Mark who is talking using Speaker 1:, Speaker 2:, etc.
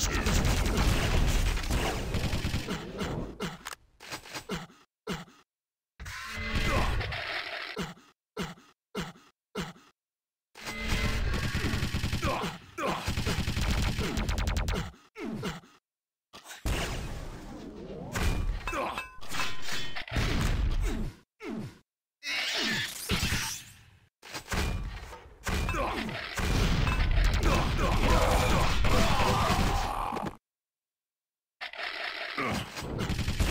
Speaker 1: This is Ugh.